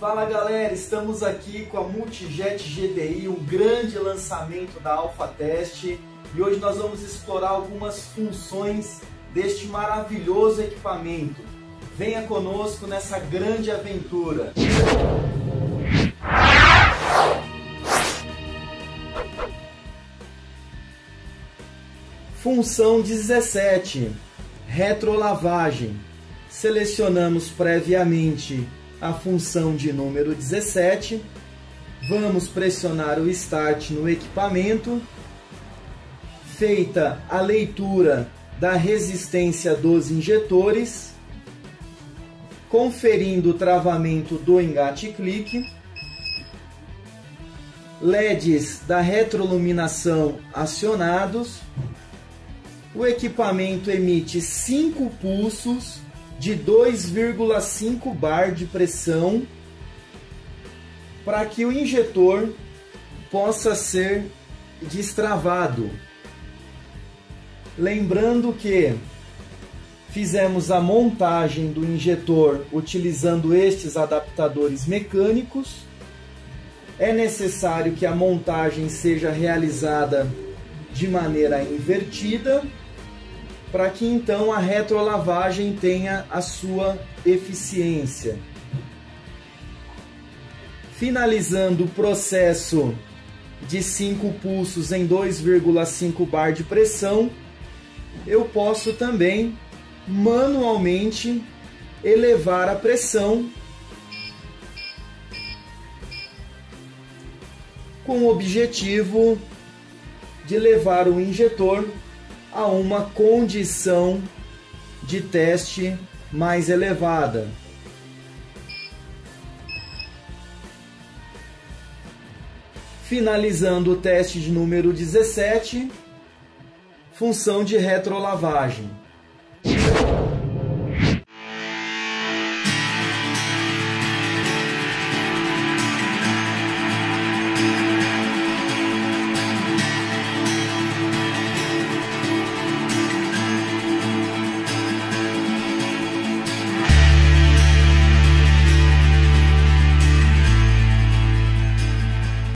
Fala galera, estamos aqui com a Multijet GDI, um grande lançamento da Alpha Test e hoje nós vamos explorar algumas funções deste maravilhoso equipamento. Venha conosco nessa grande aventura. Função 17, retrolavagem. Selecionamos previamente a função de número 17. Vamos pressionar o Start no equipamento. Feita a leitura da resistência dos injetores, conferindo o travamento do engate clique, LEDs da retroiluminação acionados, o equipamento emite 5 pulsos de 2,5 bar de pressão para que o injetor possa ser destravado. Lembrando que fizemos a montagem do injetor utilizando estes adaptadores mecânicos. É necessário que a montagem seja realizada de maneira invertida para que então a retrolavagem tenha a sua eficiência. Finalizando o processo de 5 pulsos em 2,5 bar de pressão, eu posso também manualmente elevar a pressão com o objetivo de levar o injetor a uma condição de teste mais elevada. Finalizando o teste de número 17, função de retrolavagem.